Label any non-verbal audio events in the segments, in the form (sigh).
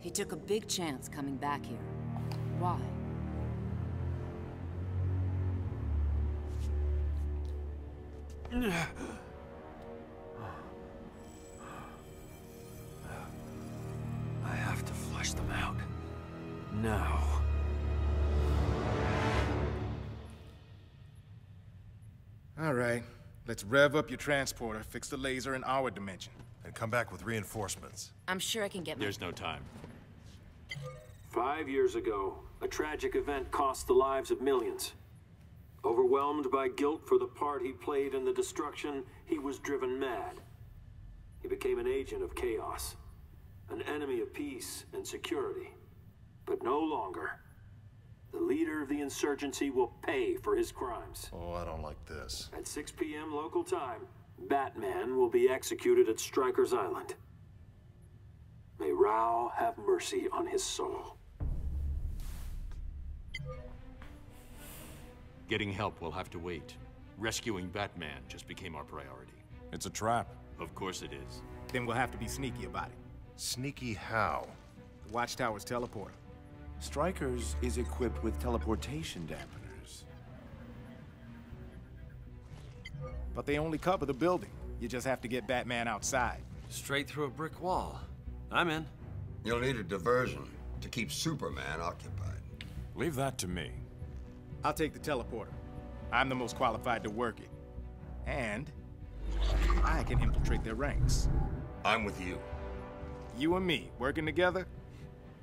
He took a big chance coming back here. Why? (sighs) I have to flush them out. Now. All right. Let's rev up your transporter, fix the laser in our dimension. And come back with reinforcements. I'm sure I can get my... There's no time. Five years ago, a tragic event cost the lives of millions. Overwhelmed by guilt for the part he played in the destruction, he was driven mad. He became an agent of chaos, an enemy of peace and security. But no longer. The leader of the insurgency will pay for his crimes. Oh, I don't like this. At 6 p.m. local time, Batman will be executed at Stryker's Island. May Rao have mercy on his soul. Getting help will have to wait. Rescuing Batman just became our priority. It's a trap. Of course it is. Then we'll have to be sneaky about it. Sneaky how? The Watchtower's teleporter. Stryker's is equipped with teleportation dampeners. But they only cover the building. You just have to get Batman outside. Straight through a brick wall. I'm in. You'll need a diversion to keep Superman occupied. Leave that to me. I'll take the teleporter. I'm the most qualified to work it. And I can infiltrate their ranks. I'm with you. You and me, working together?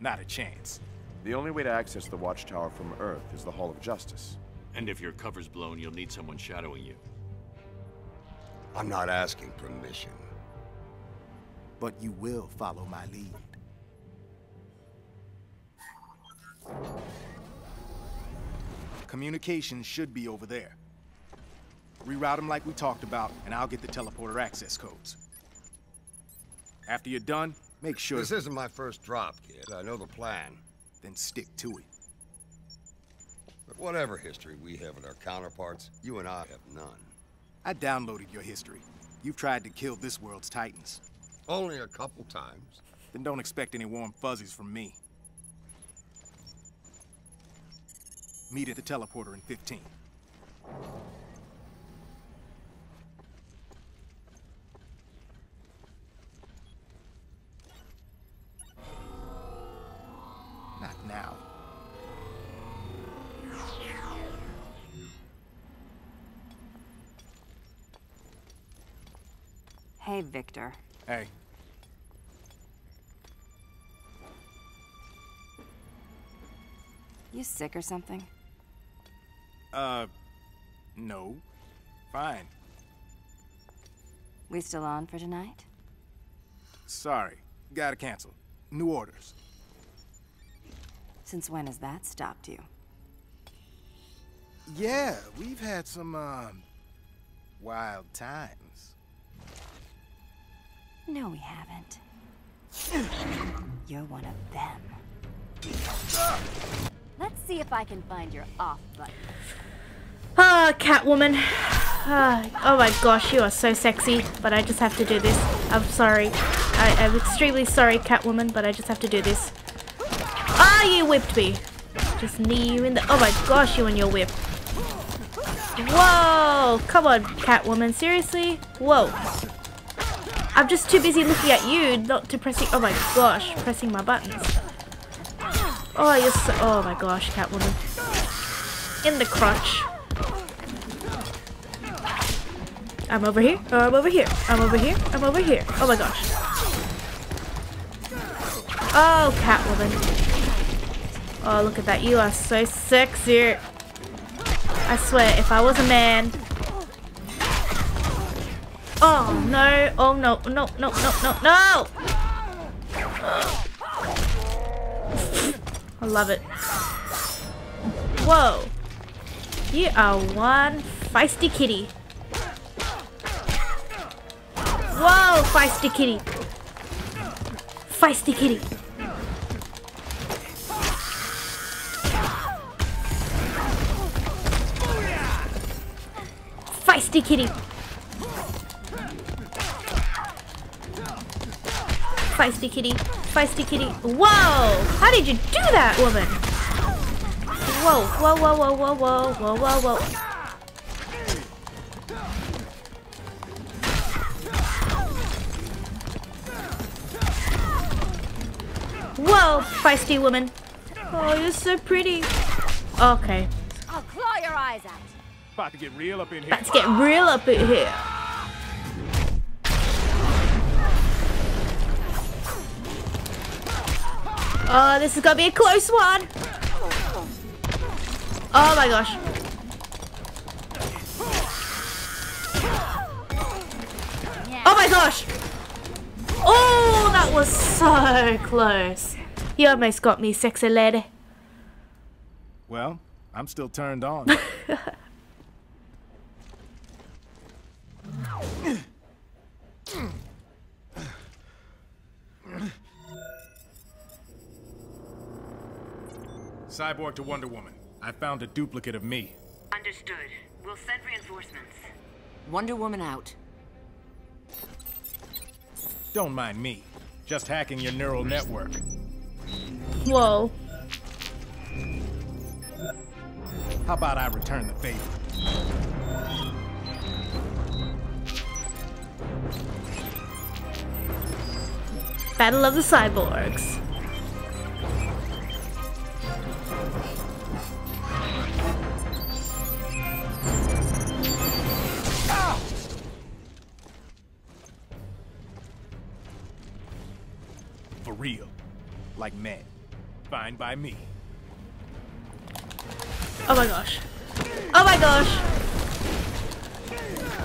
Not a chance. The only way to access the Watchtower from Earth is the Hall of Justice. And if your cover's blown, you'll need someone shadowing you. I'm not asking permission. But you will follow my lead. Communications should be over there. Reroute them like we talked about, and I'll get the teleporter access codes. After you're done, make sure... This isn't my first drop, kid. I know the plan. Then stick to it. But whatever history we have with our counterparts, you and I have none. I downloaded your history. You've tried to kill this world's titans. Only a couple times. Then don't expect any warm fuzzies from me. Meet at the teleporter in 15. Not now. Hey, Victor. Hey, You sick or something? Uh, no. Fine. We still on for tonight? Sorry. Gotta cancel. New orders. Since when has that stopped you? Yeah, we've had some, um, wild times. No, we haven't. You're one of them. Let's see if I can find your off button. Ah, Catwoman. Ah, oh my gosh, you are so sexy, but I just have to do this. I'm sorry. I, I'm extremely sorry, Catwoman, but I just have to do this. Ah, you whipped me. Just knee you in the. Oh my gosh, you and your whip. Whoa! Come on, Catwoman. Seriously? Whoa. I'm just too busy looking at you, not to pressing. Oh my gosh, pressing my buttons. Oh, you're so. Oh my gosh, Catwoman. In the crotch. I'm over here. I'm over here. I'm over here. I'm over here. Oh my gosh. Oh, Catwoman. Oh, look at that. You are so sexy. I swear, if I was a man. Oh, no. Oh, no. No, no, no, no, no. I love it. Whoa. You are one feisty kitty. Whoa, feisty kitty. Feisty kitty. Feisty kitty. Feisty kitty. Feisty kitty. Whoa! How did you do that, woman? Whoa, whoa, whoa, whoa, whoa, whoa, whoa, whoa, whoa. Whoa, feisty woman. Oh, you're so pretty. Okay, I'll claw your eyes out. About to get real up in here. let's get real up in here. Oh, this is gonna be a close one. Oh my gosh. Oh my gosh. Oh, that was so close. You almost got me, sexy lady. Well, I'm still turned on. (laughs) Cyborg to Wonder Woman. I found a duplicate of me. Understood. We'll send reinforcements. Wonder Woman out. Don't mind me. Just hacking your neural network. Whoa. How about I return the favor? Battle of the Cyborgs. Fine by me. Oh my gosh. Oh my gosh.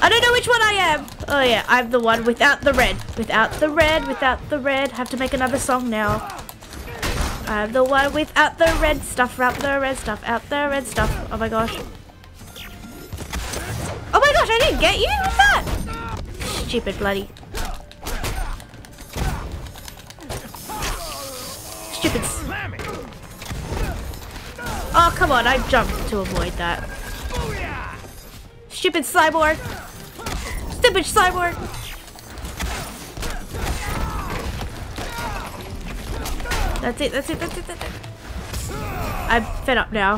I don't know which one I am. Oh yeah, I'm the one without the red. Without the red, without the red. Have to make another song now. I'm the one without the red stuff, out the red stuff, out the red stuff. Oh my gosh. Oh my gosh, I didn't get you with that. Stupid bloody. Oh, come on, I jumped to avoid that. Stupid cyborg! Stupid cyborg! That's it, that's it, that's it, that's it. I'm fed up now.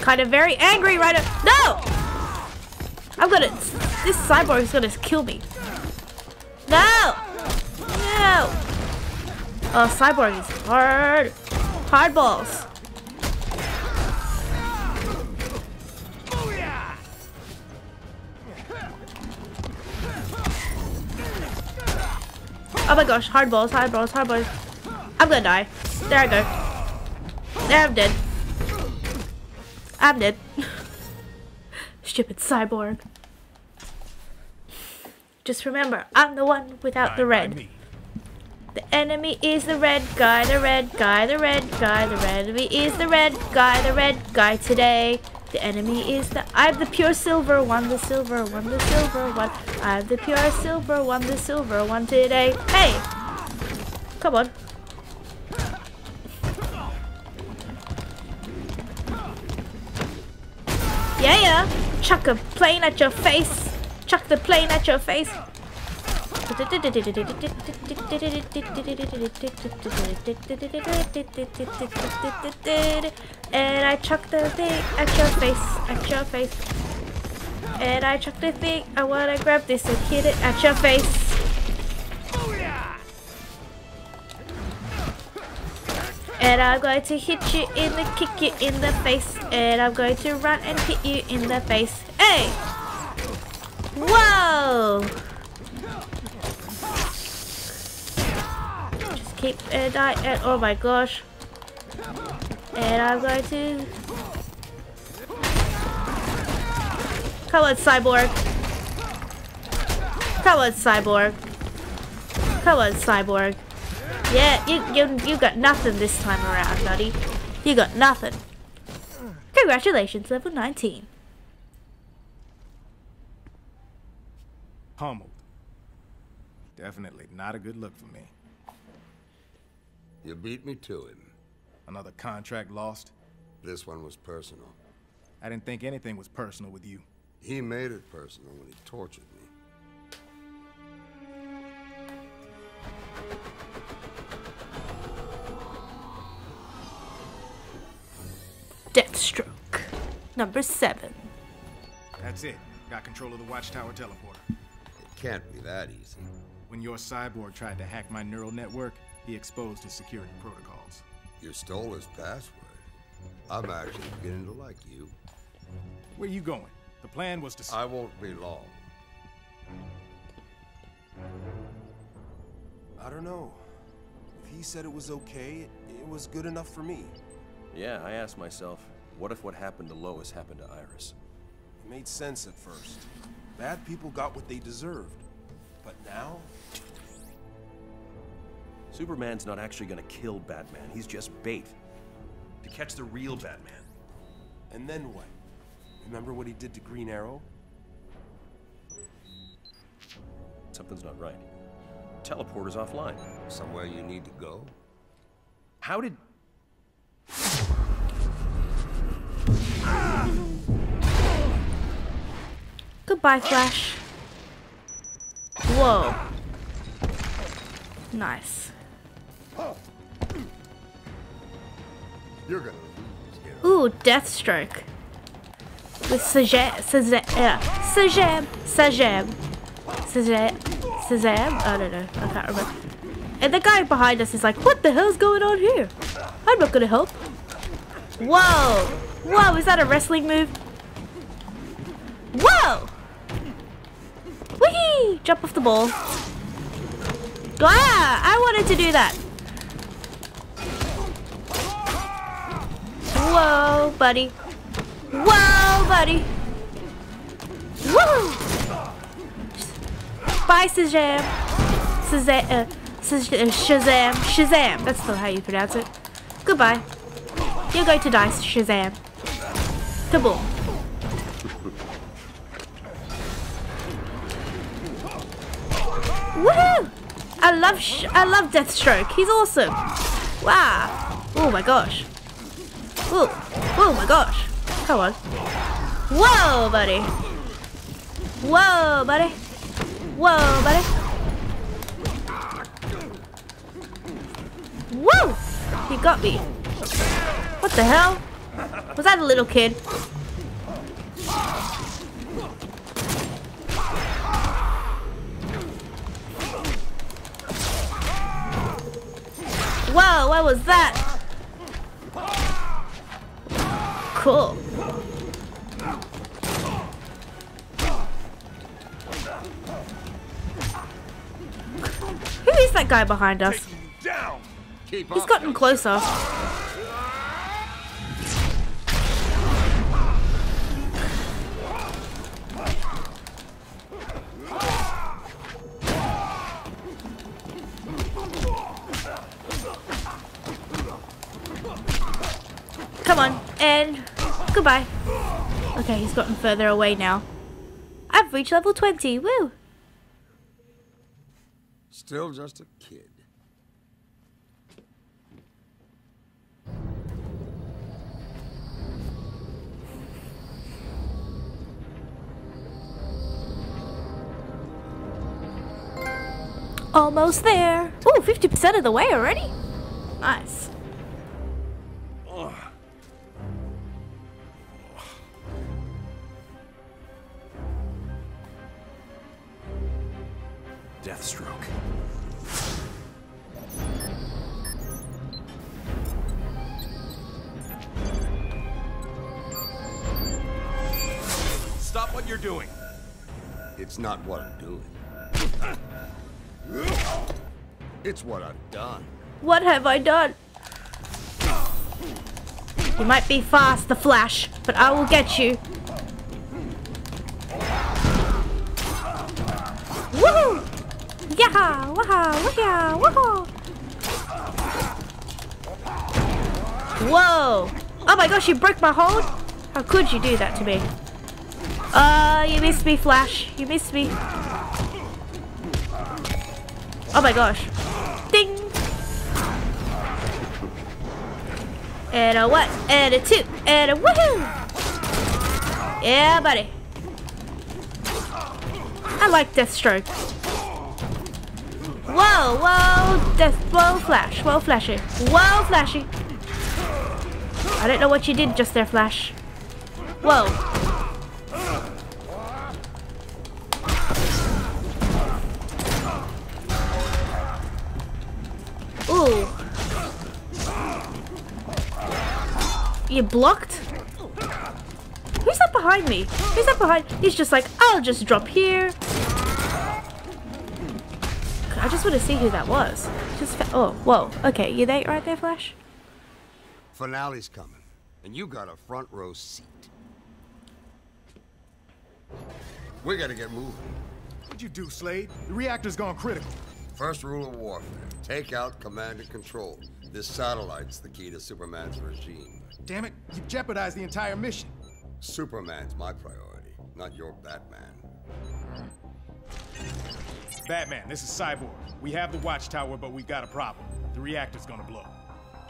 Kind of very angry right now. No! I'm gonna. This cyborg is gonna kill me. No! No! Oh, cyborg is hard. Hard balls. Oh my gosh, hard balls, hard balls, hard balls. I'm gonna die. There I go. There I'm dead. I'm dead. (laughs) Stupid cyborg. Just remember, I'm the one without the red. The enemy is the red guy, the red guy, the red guy, the red enemy is the red guy, the red guy today. The enemy is the I'm the pure silver one, the silver one, the silver one. I'm the pure silver one, the silver one today. Hey! Come on. Yeah, yeah. Chuck a plane at your face. Chuck the plane at your face. And I chuck the thing at your face, at your face. And I chuck the thing, I wanna grab this and hit it at your face. And I'm going to hit you in the kick you in the face. And I'm going to run and hit you in the face. Hey! Whoa! Just keep and I and oh my gosh. And I'm going to Come on, cyborg. Come on, cyborg. Come on, cyborg. Yeah, you you you got nothing this time around, buddy. You got nothing. Congratulations, level 19. Pummeled. Definitely not a good look for me. You beat me to it. Another contract lost. This one was personal. I didn't think anything was personal with you. He made it personal when he tortured me. Deathstroke. Number seven. That's it. Got control of the Watchtower teleporter. It can't be that easy. When your cyborg tried to hack my neural network, he exposed his security protocols. You stole his password. I'm actually beginning to like you. Where are you going? The plan was to. I won't be long. I don't know. If he said it was okay, it, it was good enough for me. Yeah, I asked myself, what if what happened to Lois happened to Iris? It made sense at first. Bad people got what they deserved. But now? Superman's not actually gonna kill Batman. He's just bait. To catch the real Batman. And then what? Remember what he did to Green Arrow? Something's not right. Teleporter's offline. Somewhere you need to go? How did... Goodbye, Flash. Whoa. Nice. You're gonna lose, Ooh, Deathstroke. With Shazam, yeah. Shazam, Shazam, uh, Shazam, Shazam. I don't know. I can't remember. And the guy behind us is like, "What the hell's going on here? I'm not gonna help." Whoa, whoa! Is that a wrestling move? Whoa! Jump off the ball. Ah! I wanted to do that. Whoa, buddy. Whoa, buddy. Woo! Bye, Shazam. Shazam. Uh, Shazam. Shazam. That's still how you pronounce it. Goodbye. You're going to die, Shazam. Kaboom. Woohoo! I love I love Deathstroke. He's awesome. Wow. Oh my gosh. Oh, oh my gosh. Come on. Whoa, buddy. Whoa, buddy. Whoa, buddy. Whoa! He got me. What the hell? Was that a little kid? Whoa, what was that? Cool. Who is that guy behind us? He's gotten closer. Goodbye. Okay, he's gotten further away now. I've reached level 20, woo! Still just a kid. Almost there. Ooh, 50% of the way already? Nice. Stop what you're doing. It's not what I'm doing. It's what I've done. What have I done? You might be fast, the Flash, but I will get you. Woohoo! Yeah! Waha! Yeah! Waha! Whoa! Oh my gosh, you broke my hold? How could you do that to me? Uh, you missed me, Flash. You missed me. Oh my gosh. Ding! And a one, and a two, and a woohoo! Yeah, buddy. I like Deathstroke. Whoa, whoa, death, whoa, flash, whoa, flashy, whoa, flashy. I don't know what you did just there, Flash. Whoa. You blocked? Who's that behind me? Who's that behind? He's just like, I'll just drop here. I just want to see who that was. Just oh, whoa. Okay, you there right there, Flash? Finale's coming, and you got a front row seat. We gotta get moving. What'd you do, Slade? The reactor's gone critical. First rule of warfare, take out command and control. This satellite's the key to Superman's regime. Damn it, you've jeopardized the entire mission. Superman's my priority, not your Batman. Batman, this is Cyborg. We have the watchtower, but we've got a problem. The reactor's gonna blow.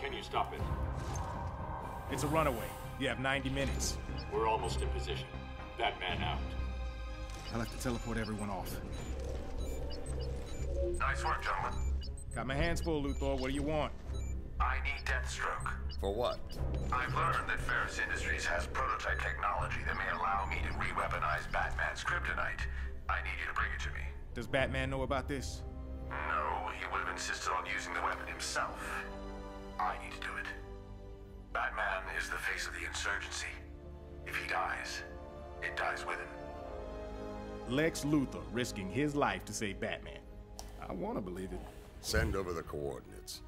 Can you stop it? It's a runaway. You have 90 minutes. We're almost in position. Batman out. I'll have to teleport everyone off. Nice work, gentlemen. Got my hands full, Luthor. What do you want? I need Deathstroke. For what? I've learned that Ferris Industries has prototype technology that may allow me to re-weaponize Batman's kryptonite. I need you to bring it to me. Does Batman know about this? No, he would have insisted on using the weapon himself. I need to do it. Batman is the face of the insurgency. If he dies, it dies with him. Lex Luthor risking his life to save Batman. I want to believe it. Send over the coordinates.